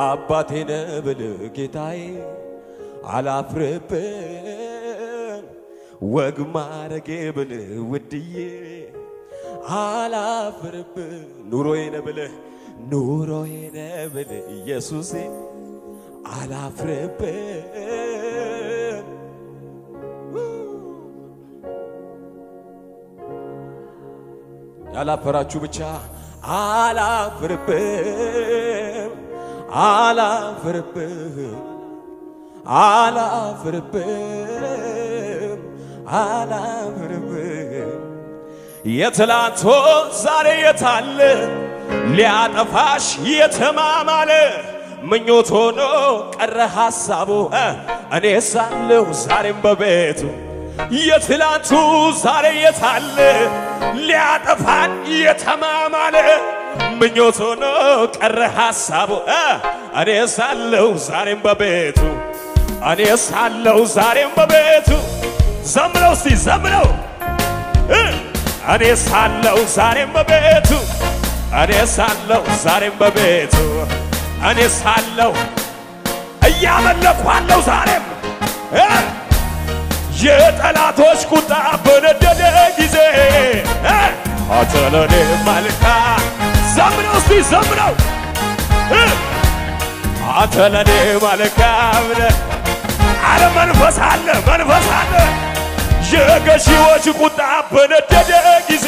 አባቴ ነህ ብልህ ጌታዬ አላፍርብም ወግ ማረጌ ብልህ ውድዬ አላፍርብም ኑሮዬ ነህ ብልህ ኑሮዬ ነህ ብልህ ኢየሱሴ አላፍርብም ያላፈራችሁ ብቻ አላፍርብም አላፍርብም አላፍርብም አላፍርብም የትላንቶ ዛሬ የታለ ሊያጠፋሽ የተማማለ ምኞት ሆኖ ቀረ ሐሳቡ። እኔ ሳለሁ ዛሬም በቤቱ የትላንቱ ዛሬ የታለ? ሊያጠፋን የተማማለ? ምኞት ሆኖ ቀረ ሐሳቡ። እኔ ሳለሁ ዛሬም በቤቱ። እኔ ሳለሁ ዛሬም በቤቱ። ዘምረው እስቲ ዘምረው። እኔ ሳለሁ ዛሬም በቤቱ። እኔ ሳለሁ ዛሬም በቤቱ። እኔ ሳለሁ እያመለኳለሁ ዛሬም ቁጣ በነደደ ጊዜ። አንተ ለኔ መልካም ዘምረው እስቲ ዘምረው አንተ ለኔ መልካም ነህ። አረ መንፈስ አለ መንፈስ አለ። የገዢዎች ቁጣ በነደደ ጊዜ